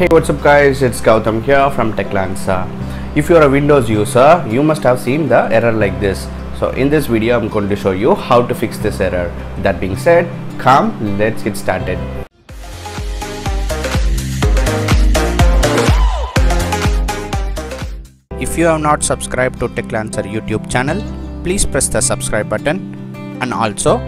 Hey what's up guys it's Ghautham here from TechLancer. If you are a Windows user you must have seen the error like this. So in this video I'm going to show you how to fix this error. That being said come let's get started. If you have not subscribed to TechLancer YouTube channel, please press the subscribe button and also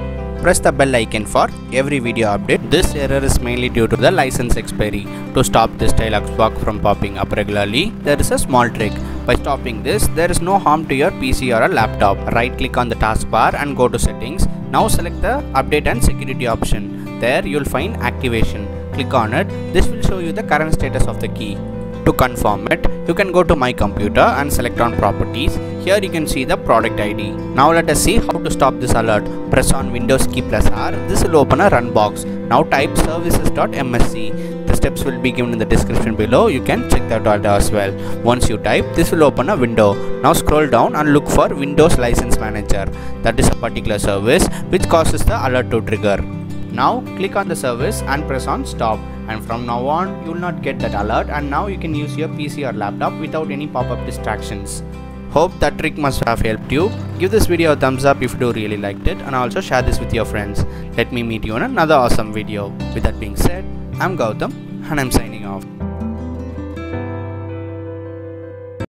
press the bell icon for every video update. This error is mainly due to the license expiry. To stop this dialog box from popping up regularly, there is a small trick. By stopping this, there is no harm to your PC or a laptop. Right click on the taskbar and go to settings. Now select the update and security option. There you will find activation. Click on it. This will show you the current status of the key. To confirm it, you can go to my computer and select on properties. Here you can see the product ID. Now let us see how to stop this alert. Press on Windows key plus R. This will open a run box. Now type services.msc. The steps will be given in the description below. You can check that out as well. Once you type, this will open a window. Now scroll down and look for Windows License Manager. That is a particular service which causes the alert to trigger. Now click on the service and press on stop and from now on you will not get that alert and now you can use your PC or laptop without any pop-up distractions. Hope that trick must have helped you. Give this video a thumbs up if you do really liked it and also share this with your friends. Let me meet you in another awesome video. With that being said, I'm Ghautham and I'm signing off.